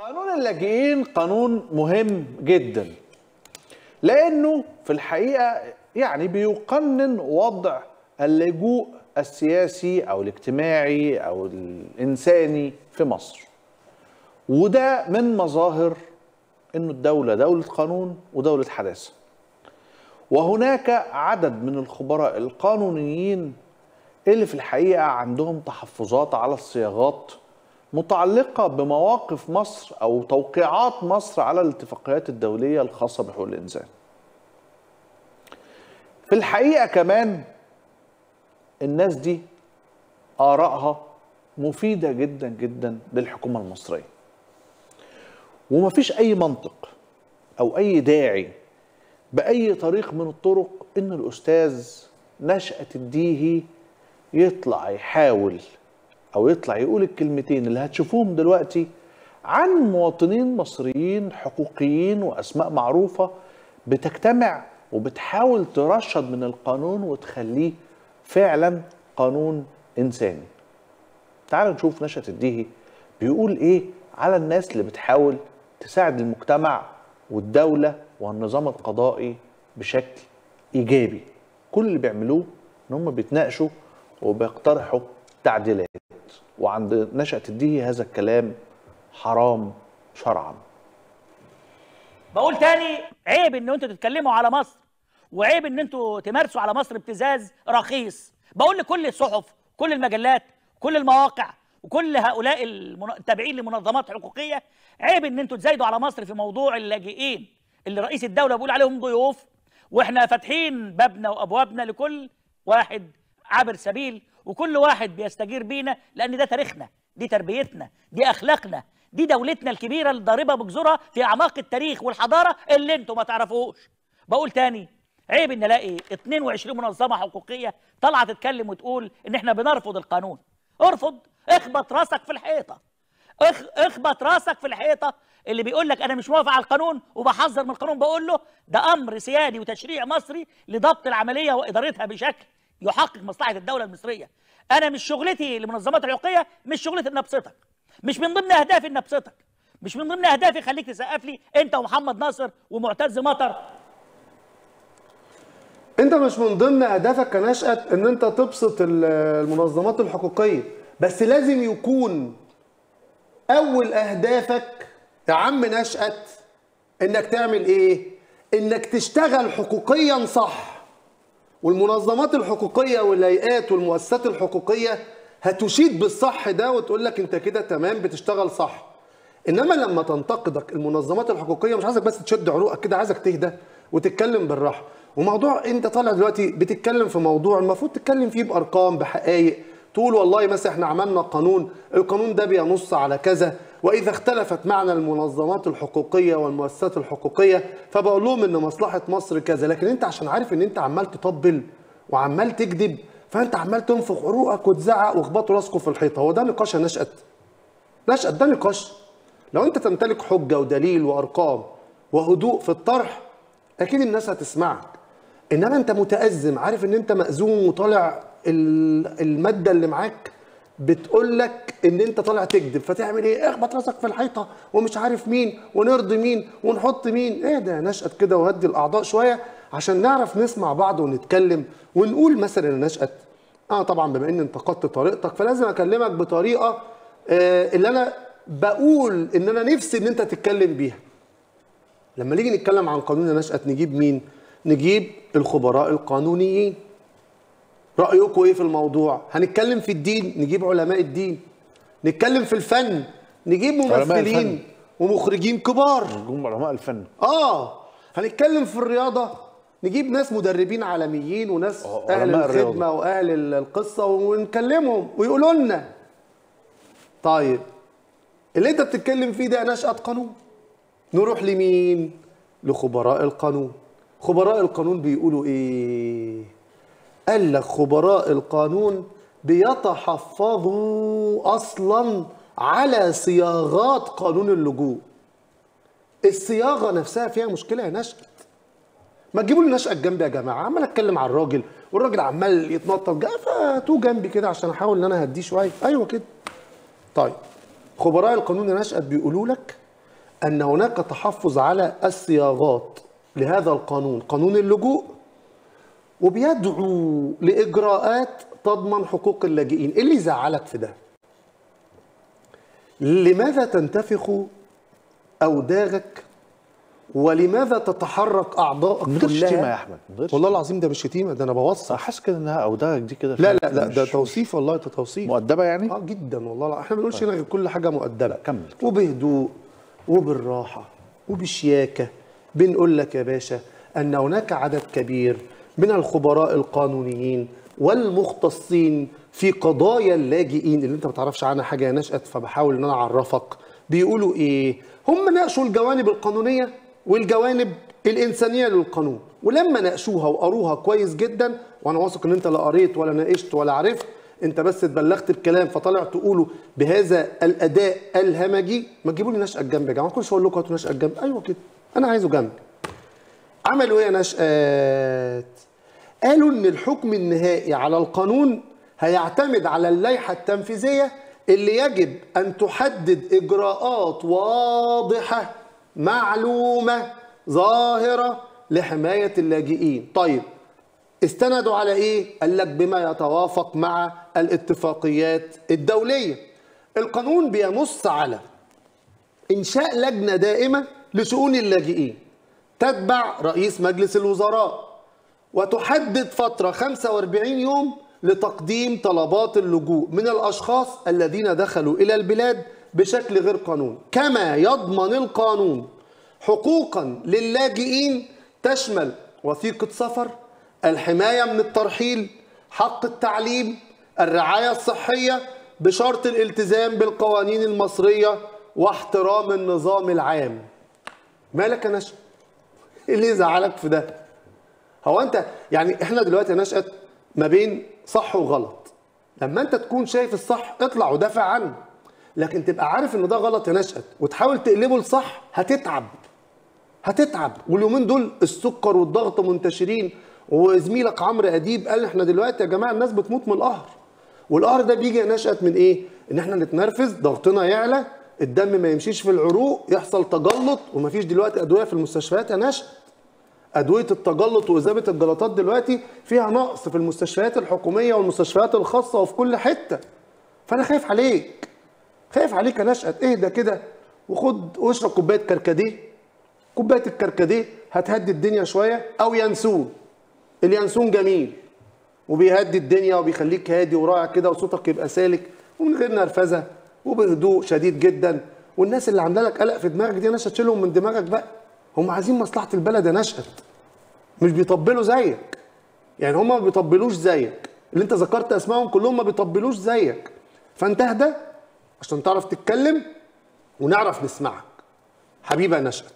قانون اللاجئين قانون مهم جدا لأنه في الحقيقة يعني بيقنن وضع اللجوء السياسي أو الاجتماعي أو الإنساني في مصر. وده من مظاهر إنه الدولة دولة قانون ودولة حداثة. وهناك عدد من الخبراء القانونيين اللي في الحقيقة عندهم تحفظات على الصياغات متعلقة بمواقف مصر أو توقيعات مصر على الاتفاقيات الدولية الخاصة بحقوق الإنسان. في الحقيقة كمان الناس دي آرائها مفيدة جدا جدا للحكومة المصرية. ومفيش أي منطق أو أي داعي بأي طريق من الطرق إن الأستاذ نشأة الديهي يطلع يحاول أو يطلع يقول الكلمتين اللي هتشوفوهم دلوقتي عن مواطنين مصريين حقوقيين وأسماء معروفة بتجتمع وبتحاول ترشد من القانون وتخليه فعلا قانون إنساني. تعالوا نشوف نشأة الديهي بيقول إيه على الناس اللي بتحاول تساعد المجتمع والدولة والنظام القضائي بشكل إيجابي. كل اللي بيعملوه إن هم بيتناقشوا وبيقترحوا تعديلات وعند نشأة الديهي هذا الكلام حرام شرعا. بقول تاني عيب إن أنتوا تتكلموا على مصر وعيب إن أنتوا تمارسوا على مصر ابتزاز رخيص. بقول لكل الصحف كل المجلات كل المواقع وكل هؤلاء التابعين لمنظمات حقوقية عيب إن أنتوا تزايدوا على مصر في موضوع اللاجئين اللي رئيس الدولة بيقول عليهم ضيوف وإحنا فاتحين بابنا وأبوابنا لكل واحد عابر سبيل وكل واحد بيستجير بينا لأن ده تاريخنا دي تربيتنا دي أخلاقنا دي دولتنا الكبيرة الضاربه بجذورها في أعماق التاريخ والحضارة اللي أنتوا ما تعرفوهوش. بقول تاني عيب إن ألاقي 22 منظمة حقوقية طالعة تتكلم وتقول إن إحنا بنرفض القانون. ارفض اخبط راسك في الحيطة. اخ اخبط راسك في الحيطة. اللي بيقول لك أنا مش موافق على القانون وبحذر من القانون بقول له ده أمر سيادي وتشريع مصري لضبط العملية وإدارتها بشكل يحقق مصلحة الدولة المصرية. أنا مش شغلتي لمنظمات الحقوقيه مش شغلتي ان ابسطك مش من ضمن أهدافي ان ابسطك مش من ضمن أهدافي خليك تسقف لي أنت ومحمد ناصر ومعتز مطر. أنت مش من ضمن أهدافك كنشأة إن أنت تبسط ال- المنظمات الحقوقية بس لازم يكون أول أهدافك يا عم نشأة إنك تعمل إيه؟ إنك تشتغل حقوقيا صح. والمنظمات الحقوقية والهيئات والمؤسسات الحقوقية هتشيد بالصح ده وتقول لك انت كده تمام بتشتغل صح. إنما لما تنتقدك المنظمات الحقوقية مش عايزك بس تشد عروقك كده عايزك تهدى وتتكلم بالراحة. وموضوع انت طالع دلوقتي بتتكلم في موضوع المفروض تتكلم فيه بأرقام بحقائق تقول والله مثلا إحنا عملنا قانون القانون ده بينص على كذا. وإذا اختلفت معنا المنظمات الحقوقية والمؤسسات الحقوقية فبقول لهم إن مصلحة مصر كذا. لكن أنت عشان عارف إن أنت عمال تطبل وعمال تكذب فأنت عمال تنفخ عروقك وتزعق واخبطوا راسكم في الحيطة. هو ده نقاش يا نشأت؟ نشأت ده نقاش. لو أنت تمتلك حجة ودليل وأرقام وهدوء في الطرح أكيد الناس هتسمعك. إنما أنت متأزم عارف إن أنت مأزوم وطالع ال- المادة اللي معاك؟ بتقول لك إن أنت طالع تكذب فتعمل إيه؟ اخبط راسك في الحيطة ومش عارف مين ونرضي مين ونحط مين. إيه ده؟ نشأت كده وهدي الأعضاء شوية عشان نعرف نسمع بعض ونتكلم ونقول مثلا نشأت آه طبعا بما ان انتقدت طريقتك فلازم أكلمك بطريقة آه اللي أنا بقول إن أنا نفسي إن أنت تتكلم بيها. لما نيجي نتكلم عن قانون نشأة نجيب مين؟ نجيب الخبراء القانونيين. رأيكم إيه في الموضوع؟ هنتكلم في الدين نجيب علماء الدين. نتكلم في الفن نجيب ممثلين. ومخرجين كبار. نجوم علماء الفن. آه. هنتكلم في الرياضة نجيب ناس مدربين عالميين وناس آه، أهل الرياضة. الخدمة وأهل ال- القصة ونكلمهم ويقولوا لنا. طيب اللي أنت بتتكلم فيه ده نشأة قانون. نروح لمين؟ لخبراء القانون. خبراء القانون بيقولوا إيه؟ قال لك خبراء القانون بيتحفظوا أصلا على صياغات قانون اللجوء. الصياغة نفسها فيها مشكلة يا نشأت. ما تجيبوا لي نشأة جنبي يا جماعة عمال أتكلم على الراجل والراجل عمال يتنطط فاتوه جنبي كده عشان أحاول إن أنا أهديه شوية. أيوه كده. طيب خبراء القانون يا نشأت بيقولوا لك أن هناك تحفظ على الصياغات لهذا القانون قانون اللجوء. وبيدعو لإجراءات تضمن حقوق اللاجئين. إيه اللي يزعلك في ده؟ لماذا تنتفخ أوداغك؟ ولماذا تتحرك اعضائك من غير شتيمه يا أحمد والله العظيم ده مش شتيمه ده أنا بوصف. حاسس كده إنها اوداك دي كده لا لا لا ده توصيف والله ده توصيف. مؤدبة يعني؟ آه جدا والله لا. إحنا ما بنقولش هنا غير كل حاجة مؤدبة. كمل. وبهدوء وبالراحة وبشياكة. بنقول لك يا باشا أن هناك عدد كبير من الخبراء القانونيين والمختصين في قضايا اللاجئين. اللي انت ما تعرفش عنها حاجة نشأت فبحاول إن أنا أعرفك. بيقولوا إيه؟ هم ناقشوا الجوانب القانونية والجوانب الإنسانية للقانون ولما ناقشوها وقروها كويس جدا وأنا واثق إن أنت لا قريت ولا ناقشت ولا عرفت أنت بس اتبلغت بكلام فطلع تقوله بهذا الأداء الهمجي. ما تجيبوا لي نشأة جنب يا جماعة كل شوية أقول لكم هاتوا نشأة جنب. أيوه كده أنا عايزه جنب. عملوا إيه نشأت قالوا إن الحكم النهائي على القانون هيعتمد على اللائحة التنفيذية اللي يجب أن تحدد إجراءات واضحة معلومة ظاهرة لحماية اللاجئين. طيب استندوا على إيه؟ قال لك بما يتوافق مع الاتفاقيات الدولية. القانون بينص على إنشاء لجنة دائمة لشؤون اللاجئين. تتبع رئيس مجلس الوزراء وتحدد فترة 45 يوم لتقديم طلبات اللجوء من الأشخاص الذين دخلوا إلى البلاد بشكل غير قانوني. كما يضمن القانون حقوقا للاجئين تشمل وثيقة سفر الحماية من الترحيل حق التعليم الرعاية الصحية بشرط الالتزام بالقوانين المصرية واحترام النظام العام. مالك يا نشأ؟ اللي يزعلك في ده؟ هو أنت يعني إحنا دلوقتي نشأت ما بين صح وغلط. لما أنت تكون شايف الصح اطلع ودافع عنه. لكن تبقى عارف إن ده غلط يا نشأت وتحاول تقلبه لصح هتتعب. هتتعب. واليومين دول السكر والضغط منتشرين وزميلك عمرو أديب قال إحنا دلوقتي يا جماعة الناس بتموت من القهر. والقهر ده بيجي نشأت من إيه؟ إن إحنا نتنرفز ضغطنا يعلى الدم ما يمشيش في العروق يحصل تجلط ومفيش دلوقتي أدوية في المستشفيات يا نشأت. أدوية التجلط واذابه الجلطات دلوقتي فيها نقص في المستشفيات الحكومية والمستشفيات الخاصة وفي كل حتة. فأنا خايف عليك. خايف عليك يا نشأت. اهدى كده؟ وخد واشرب كوباية كركديه. كوباية الكركديه هتهدي الدنيا شوية أو ينسون. اليانسون جميل. وبيهدي الدنيا وبيخليك هادي ورايع كده وصوتك يبقى سالك ومن غير نرفزة وبهدوء شديد جدا. والناس اللي عاملة لك قلق في دماغك دي يا نشأت تشيلهم من دماغك بقى. هم عايزين مصلحة البلد يا نشأت. مش بيطبلوا زيك. يعني هم ما بيطبلوش زيك. اللي انت ذكرت أسمائهم كلهم ما بيطبلوش زيك. فانت اهدى عشان تعرف تتكلم ونعرف نسمعك. حبيبي يا نشأت.